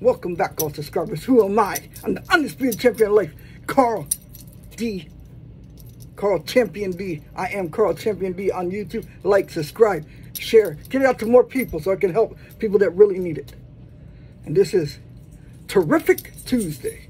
Welcome back, all subscribers. Who am I? I'm the undisputed champion of life, Carl D. Carl Champion B. I am Carl Champion B on YouTube. Like, subscribe, share. Get it out to more people so I can help people that really need it. And this is Terrific Tuesday.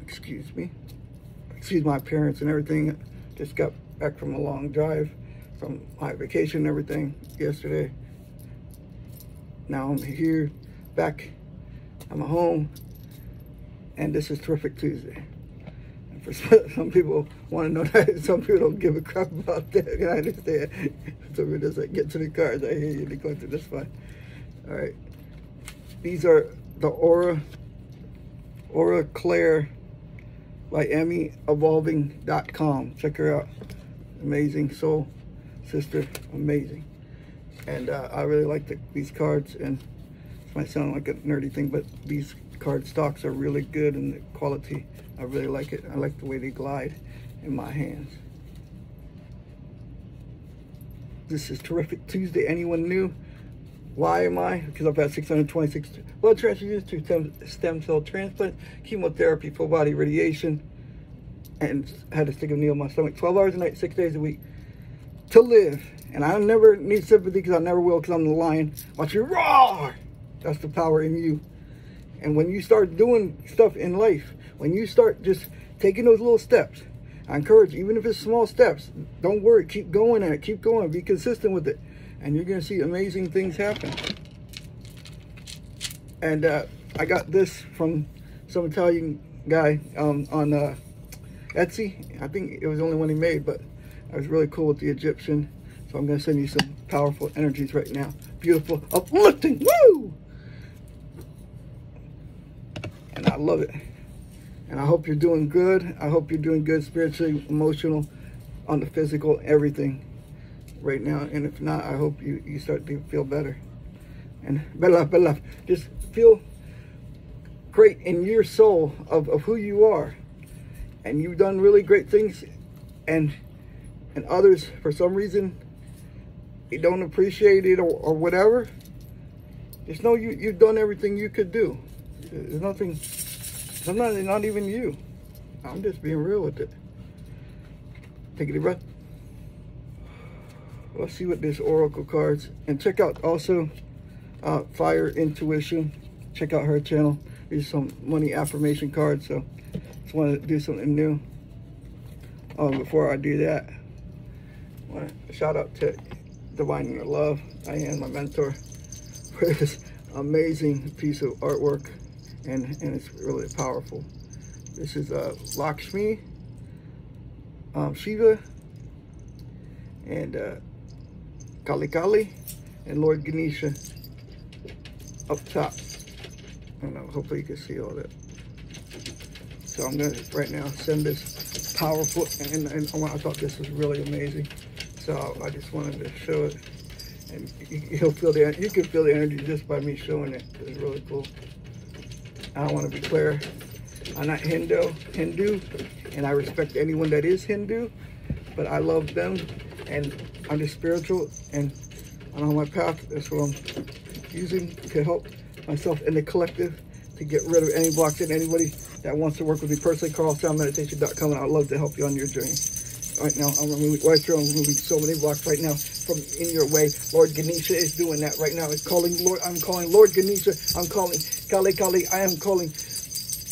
Excuse me. Excuse my appearance and everything. Just got back from a long drive from my vacation and everything yesterday. Now I'm here back. I'm home, and this is Terrific Tuesday. And for some people want to know that, some people don't give a crap about that, and I understand. So we just like, get to the cards. I hear you, they're going through this fine. All right. These are the Aura, Aura Claire by EmmyEvolving.com. Check her out. Amazing soul sister. Amazing. And uh, I really like the, these cards and might sound like a nerdy thing, but these card stocks are really good and the quality, I really like it. I like the way they glide in my hands. This is Terrific Tuesday. Anyone new? Why am I? Because I've had 626 blood transfusions, two stem cell transplants, chemotherapy, full body radiation, and had to stick a needle in my stomach 12 hours a night, six days a week to live. And I never need sympathy because I never will because I'm the lion. Watch you roar! That's the power in you. And when you start doing stuff in life, when you start just taking those little steps, I encourage even if it's small steps, don't worry, keep going at it, keep going, be consistent with it. And you're going to see amazing things happen. And uh, I got this from some Italian guy um, on uh, Etsy. I think it was the only one he made, but I was really cool with the Egyptian. So I'm going to send you some powerful energies right now. Beautiful, uplifting, woo! and I love it. And I hope you're doing good. I hope you're doing good spiritually, emotional, on the physical, everything right now. And if not, I hope you, you start to feel better. And better life, better. Just feel great in your soul of, of who you are. And you've done really great things. And and others, for some reason, they don't appreciate it or, or whatever. Just know you, you've done everything you could do. There's nothing, sometimes it's not even you. I'm just being real with it. Take a deep breath. Let's see what this Oracle cards. And check out also uh, Fire Intuition. Check out her channel. These some money affirmation cards. So just want to do something new. Um, before I do that, want to shout out to Divine Inner Love. I am my mentor for this amazing piece of artwork and, and it's really powerful. This is uh, Lakshmi, um, Shiva, and uh, Kali Kali, and Lord Ganesha up top. I don't know, hopefully you can see all that. So I'm gonna right now send this powerful, and, and I thought this was really amazing. So I just wanted to show it, and you'll feel the you can feel the energy just by me showing it. It's really cool. I want to be clear. I'm not Hindu, Hindu, and I respect anyone that is Hindu, but I love them, and I'm just spiritual, and I'm on my path. That's what I'm using to help myself and the collective to get rid of any blocks and anybody that wants to work with me personally, carlsoundmeditation.com, and I'd love to help you on your journey. Right now, I'm removing, right I'm removing so many blocks right now from in your way. Lord Ganesha is doing that right now. It's calling Lord, I'm calling Lord Ganesha, I'm calling Kali Kali, I am calling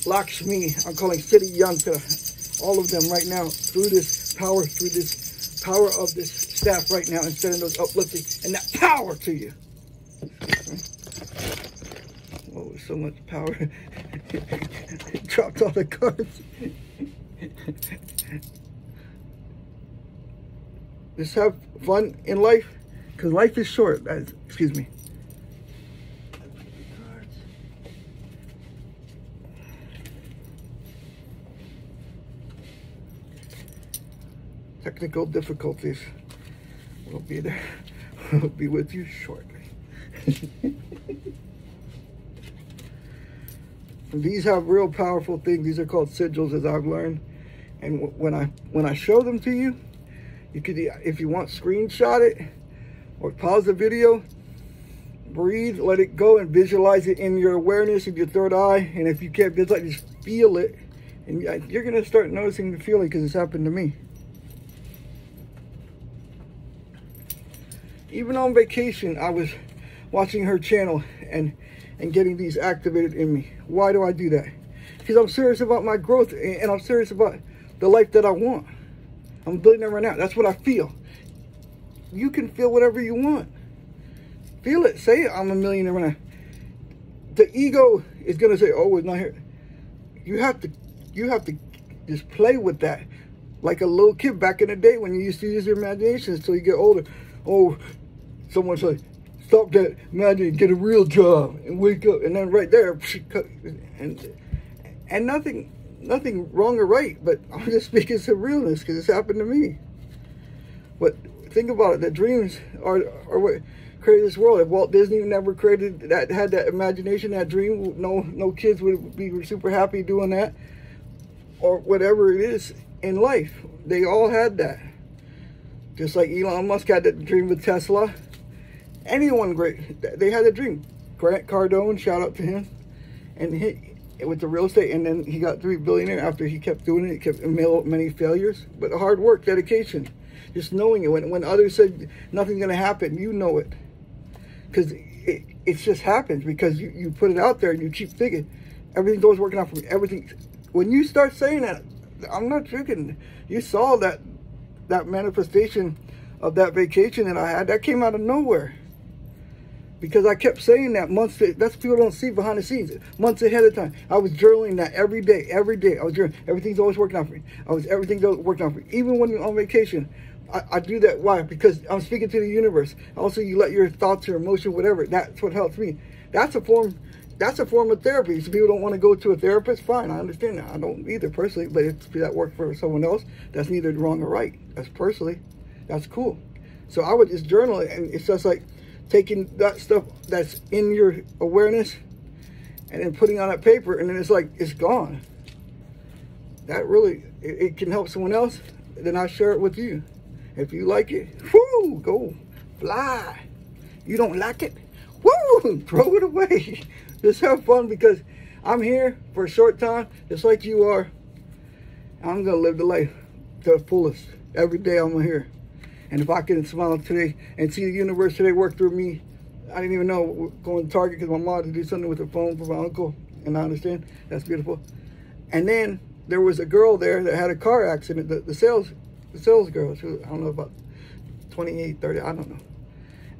Lakshmi, I'm calling Sri Yantra, all of them right now through this power, through this power of this staff right now, and sending those uplifting and that power to you. Oh, so much power. Dropped all the cards. Just have fun in life, because life is short. Excuse me. Technical difficulties will be there. will be with you shortly. these have real powerful things. These are called sigils, as I've learned. And when I when I show them to you, you could, if you want, screenshot it or pause the video. breathe, let it go, and visualize it in your awareness of your third eye. And if you can't visualize, just feel it. And you're going to start noticing the feeling because it's happened to me. Even on vacation, I was watching her channel and, and getting these activated in me. Why do I do that? Because I'm serious about my growth and I'm serious about the life that I want. I'm building it right now. That's what I feel. You can feel whatever you want. Feel it. Say it. I'm a millionaire right now. The ego is gonna say, "Oh, it's not here." You have to, you have to just play with that, like a little kid back in the day when you used to use your imagination until you get older. Oh, someone like, "Stop that imagining, get a real job, and wake up." And then right there, and and nothing nothing wrong or right, but I'm just speaking some realness because it's happened to me. But think about it, the dreams are, are what created this world. If Walt Disney never created that, had that imagination, that dream, no, no kids would be super happy doing that or whatever it is in life. They all had that. Just like Elon Musk had that dream with Tesla. Anyone great, they had a dream. Grant Cardone, shout out to him. And he, with the real estate, and then he got three billionaire after he kept doing it. He kept many failures, but hard work, dedication, just knowing it. When when others said nothing's gonna happen, you know it, because it it just happens because you you put it out there and you keep thinking everything's always working out for me. Everything. When you start saying that, I'm not joking. You saw that that manifestation of that vacation that I had. That came out of nowhere because I kept saying that months. That's people don't see behind the scenes. Months ahead of time, I was journaling that every day, every day. I was journaling. Everything's always working out for me. I was everything's always working out for me. Even when you're on vacation, I, I, do that. Why? Because I'm speaking to the universe. Also, you let your thoughts, your emotion, whatever. That's what helps me. That's a form. That's a form of therapy. So people don't want to go to a therapist. Fine, I understand that. I don't either personally, but if that works for someone else, that's neither wrong or right. That's personally, that's cool. So I would just journal it, and it's just like taking that stuff that's in your awareness and then putting on that paper and then it's like it's gone. That really it, it, can help someone else then i share it with you. If you like it whoo go fly. You don't like it whoo throw it away. Just have fun because i'm here for a short time just like you are. I'm gonna live the life to the fullest. Every day i'm here and if I can smile today and see the universe today work through me, I didn't even know going to Target because my mom had to do something with the phone for my uncle. And I understand. That's beautiful. And then there was a girl there that had a car accident. The, the sales the sales girl, she was, I don't know, about 28, 30, I don't know.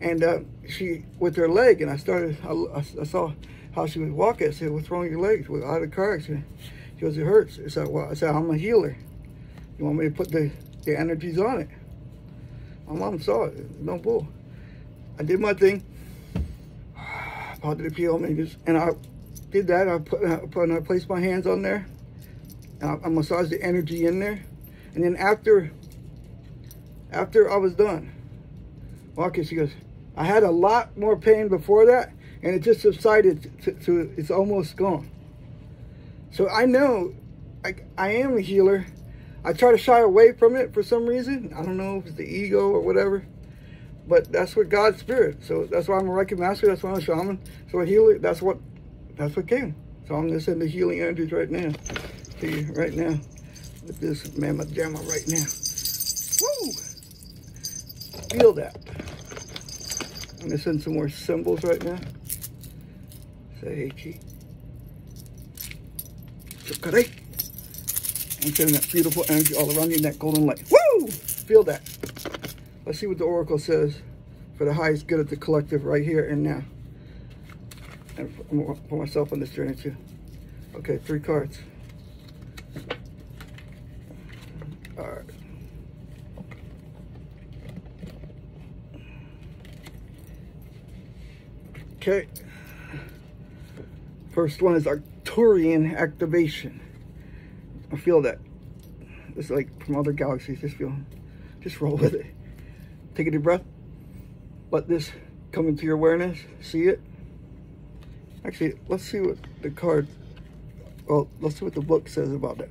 And uh, she, with her leg, and I started, I, I, saw how she was walking. I said, what's wrong with your legs? I had a car accident. She goes, it hurts. I said, well, I said, I'm a healer. You want me to put the, the energies on it? My mom saw it. No bull. I did my thing. The PO meters, and I did that. I put, I put, I placed my hands on there. I, I massaged the energy in there, and then after, after I was done, okay, she goes, I had a lot more pain before that, and it just subsided to, to it's almost gone. So I know I, I am a healer I try to shy away from it for some reason. I don't know if it's the ego or whatever. But that's what God's spirit. So that's why I'm a Reiki master. That's why I'm a shaman. So a healer, that's what that's what came. So I'm gonna send the healing energies right now to you right now with this mamma jamma right now. Woo! Feel that. I'm gonna send some more symbols right now. Say hey, Chocolate and sending that beautiful energy all around you in that golden light. Woo! Feel that. Let's see what the Oracle says for the highest good of the collective right here and now. And for myself on this journey too. Okay, three cards. All right. Okay. First one is Arcturian activation. I feel that. It's like from other galaxies. Just feel, just roll with it. Take a deep breath. Let this come into your awareness. See it. Actually, let's see what the card, well, let's see what the book says about that.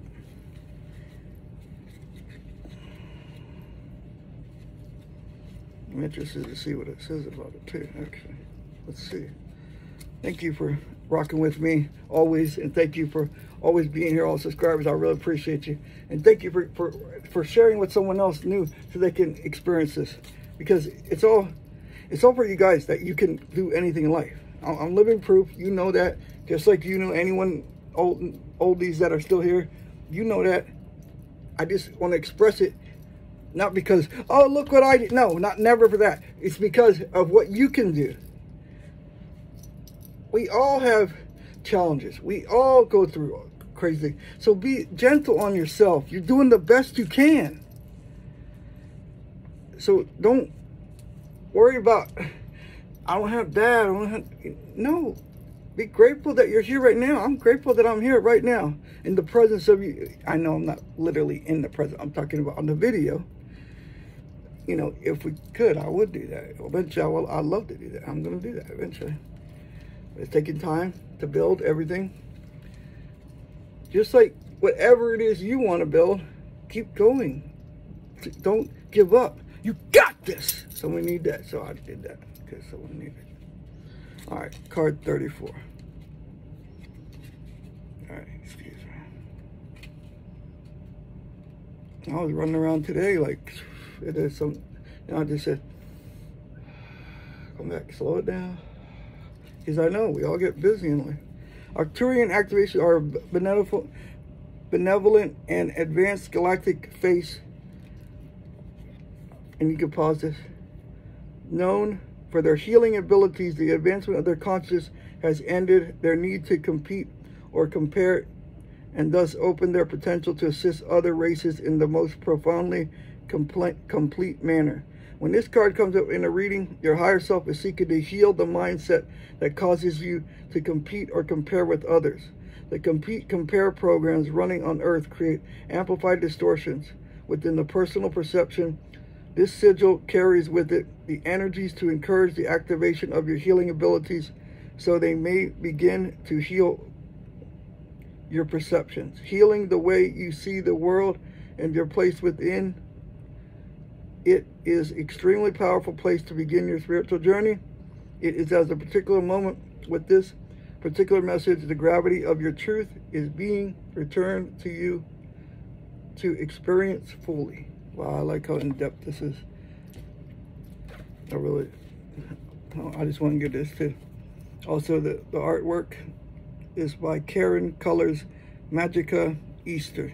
I'm interested to see what it says about it too, actually. let's see. Thank you for rocking with me always, and thank you for always being here, all subscribers. I really appreciate you. And thank you for, for, for sharing with someone else new so they can experience this. Because it's all it's all for you guys that you can do anything in life. I'm living proof. You know that. Just like you know anyone old oldies that are still here. You know that. I just want to express it. Not because, oh, look what I did. No, not never for that. It's because of what you can do. We all have challenges. We all go through crazy. So be gentle on yourself. You're doing the best you can. So don't worry about, I don't have that. I don't have, no. Be grateful that you're here right now. I'm grateful that I'm here right now in the presence of you. I know I'm not literally in the present. I'm talking about on the video. You know, if we could, I would do that. Eventually, I will, I'd love to do that. I'm going to do that eventually. It's taking time to build everything. Just like whatever it is you want to build, keep going. Don't give up. You got this. Someone need that. So I did that because someone needed it. All right, card 34. All right, excuse me. I was running around today like it is some, you know, I just said, come back, slow it down. Because I know we all get busy in life. Arcturian activations are benevolent, benevolent and advanced galactic face. And you can pause this. Known for their healing abilities, the advancement of their consciousness has ended their need to compete or compare and thus open their potential to assist other races in the most profoundly complete manner. When this card comes up in a reading, your higher self is seeking to heal the mindset that causes you to compete or compare with others. The compete compare programs running on earth create amplified distortions within the personal perception. This sigil carries with it the energies to encourage the activation of your healing abilities so they may begin to heal your perceptions, healing the way you see the world and your place within it is extremely powerful place to begin your spiritual journey. It is as a particular moment with this particular message, the gravity of your truth is being returned to you to experience fully. Wow, I like how in-depth this is. I really, I just want to get this too. Also, the, the artwork is by Karen Colors Magica Easter.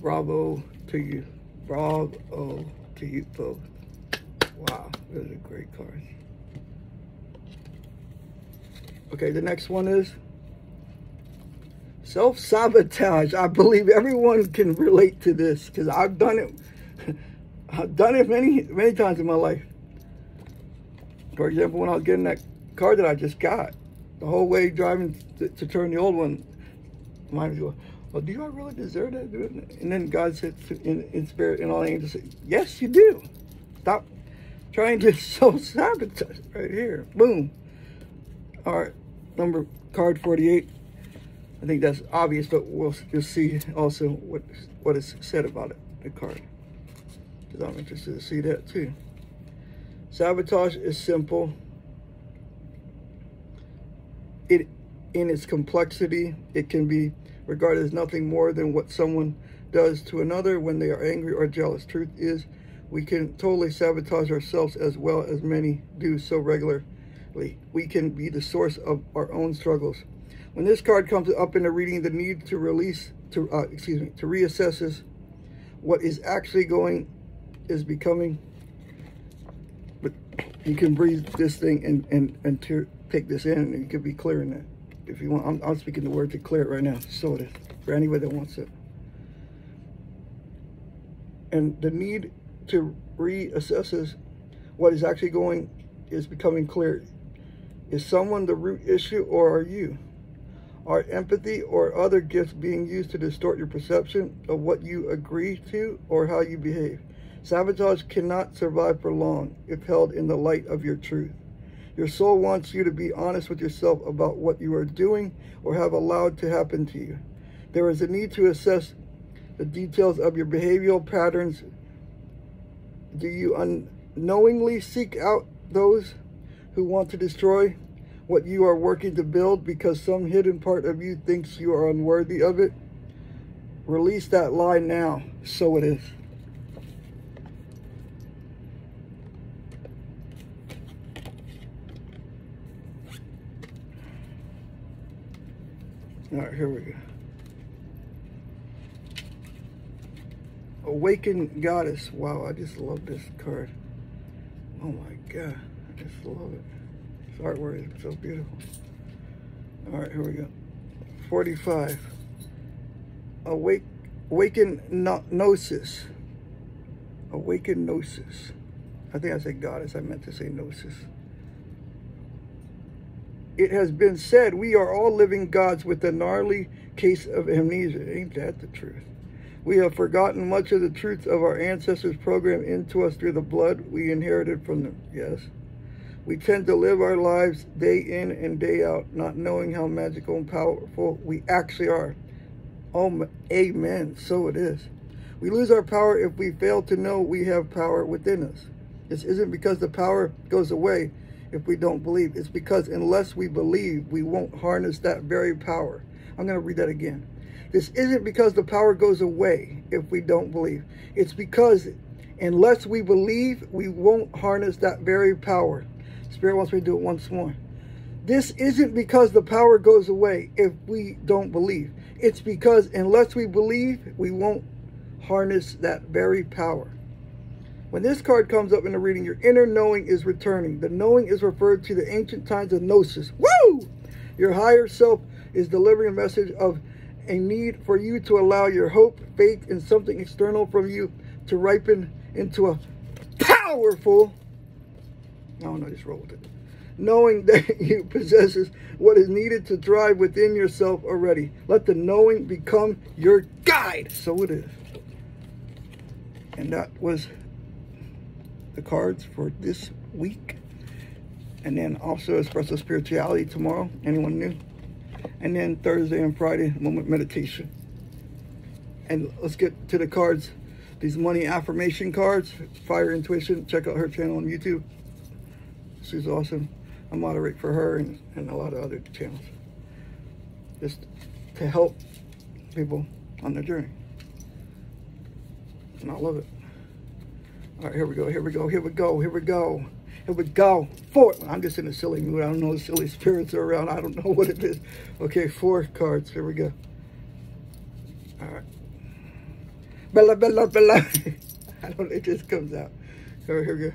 Bravo to you. Bravo to you folks. Wow, those are great cars. Okay, the next one is self-sabotage. I believe everyone can relate to this because I've done it. I've done it many, many times in my life. For example, when I was getting that car that I just got, the whole way driving to, to turn the old one, mind you, well, do I really deserve that? And then God said in, in spirit and all angels said, yes, you do. Stop trying to self-sabotage right here. Boom. All right, number card 48. I think that's obvious, but we'll just see also what what is said about it, the card. Because I'm interested to see that too. Sabotage is simple. It in its complexity, it can be regarded as nothing more than what someone does to another when they are angry or jealous. Truth is, we can totally sabotage ourselves as well as many do so regularly. We can be the source of our own struggles. When this card comes up in a reading, the need to release, to uh, excuse me, to reassesses what is actually going, is becoming. But you can breathe this thing and and and take this in, and you can be clearing that if you want, I'm, I'm speaking the word to clear it right now. So it is for anybody that wants it. And the need to reassess is what is actually going is becoming clear. Is someone the root issue or are you? Are empathy or other gifts being used to distort your perception of what you agree to or how you behave? Sabotage cannot survive for long if held in the light of your truth. Your soul wants you to be honest with yourself about what you are doing or have allowed to happen to you. There is a need to assess the details of your behavioral patterns. Do you unknowingly seek out those who want to destroy what you are working to build because some hidden part of you thinks you are unworthy of it. Release that lie now. So it is. All right, here we go. Awakened Goddess. Wow, I just love this card. Oh my God, I just love it. This artwork is so beautiful. All right, here we go. 45. Awake, awaken no, gnosis. Awaken gnosis. I think I said goddess. I meant to say gnosis. It has been said we are all living gods with a gnarly case of amnesia. Ain't that the truth? We have forgotten much of the truth of our ancestors programmed into us through the blood we inherited from them. Yes. We tend to live our lives day in and day out, not knowing how magical and powerful we actually are. Oh, amen. So it is. We lose our power if we fail to know we have power within us. This isn't because the power goes away if we don't believe. It's because unless we believe, we won't harness that very power. I'm going to read that again. This isn't because the power goes away if we don't believe. It's because unless we believe, we won't harness that very power. Spirit wants me to do it once more. This isn't because the power goes away if we don't believe. It's because unless we believe, we won't harness that very power. When this card comes up in the reading, your inner knowing is returning. The knowing is referred to the ancient times of gnosis. Woo! Your higher self is delivering a message of a need for you to allow your hope, faith and something external from you to ripen into a powerful, I don't know, just roll with it. Knowing that you possesses what is needed to thrive within yourself already. Let the knowing become your guide. So it is. And that was the cards for this week. And then also Espresso Spirituality tomorrow. Anyone new? And then Thursday and Friday, moment meditation. And let's get to the cards. These money affirmation cards, Fire Intuition. Check out her channel on YouTube. She's awesome. I moderate for her and, and a lot of other channels. Just to help people on their journey. And I love it. All right, here we go, here we go, here we go, here we go. Here we go. Four. I'm just in a silly mood. I don't know. Silly spirits are around. I don't know what it is. Okay, four cards. Here we go. All right. Bella, bella, bella. I don't It just comes out. Here, here we go.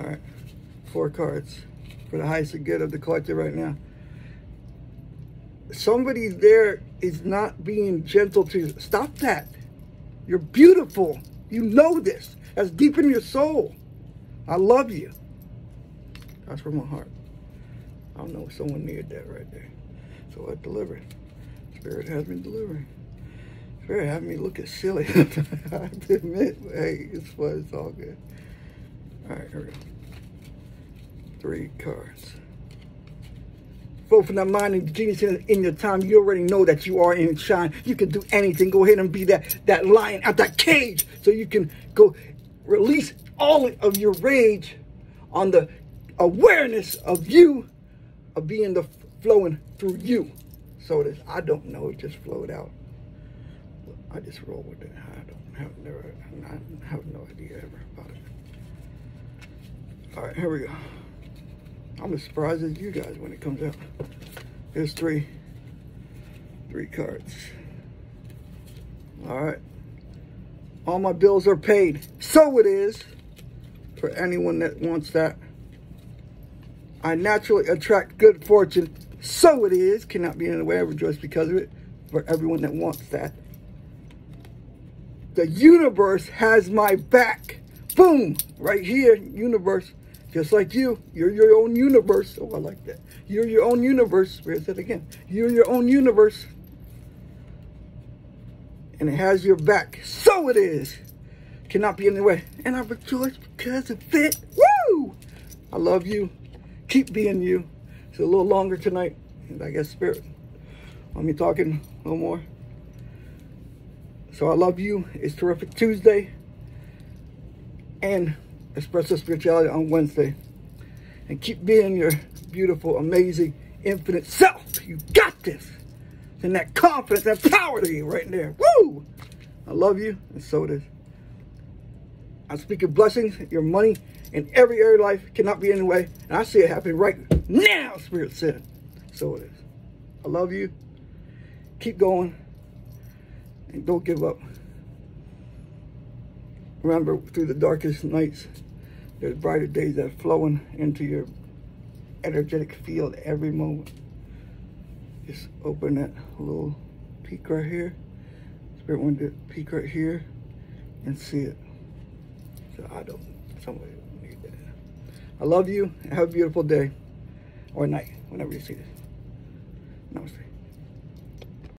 All right. Four cards for the highest good of the collective right now. Somebody there is not being gentle to you. Stop that. You're beautiful. You know this. That's deep in your soul. I love you. That's from my heart. I don't know, if someone needed that right there. So I delivered. Spirit has me delivering. Spirit had me looking silly. I have to admit, hey, it's fun, it's all good. All right, here we go. Three cards. Vote for that mind and genius in, in your time. You already know that you are in shine. You can do anything. Go ahead and be that, that lion out that cage so you can go release all of your rage on the awareness of you, of being the flowing through you. So it is. I don't know. It just flowed out. I just roll with it. I don't have never. I have no idea ever about it. All right, here we go. I'm as surprised as you guys when it comes out. There's three, three cards. All right. All my bills are paid. So it is for anyone that wants that. I naturally attract good fortune. So it is. Cannot be in the way. I rejoice because of it. For everyone that wants that. The universe has my back. Boom. Right here, universe. Just like you. You're your own universe. Oh, I like that. You're your own universe. Where's that again? You're your own universe. And it has your back. So it is. Cannot be in the way. And I rejoice because of it. Woo! I love you keep being you. It's a little longer tonight. And I guess spirit want me talking a little more. So I love you. It's Terrific Tuesday. And Espresso Spirituality on Wednesday. and keep being your beautiful, amazing, infinite self. You got this. And that confidence, that power to you right there. Woo! I love you, and so does. I speak your blessings. Your money and every area of life cannot be in the way. And I see it happening right now, Spirit said. So it is. I love you. Keep going. And don't give up. Remember, through the darkest nights, there's brighter days that are flowing into your energetic field every moment. Just open that little peak right here. Spirit wanted to peek right here and see it. So I don't, somebody need that. I love you. Have a beautiful day or night, whenever you see this. Namaste.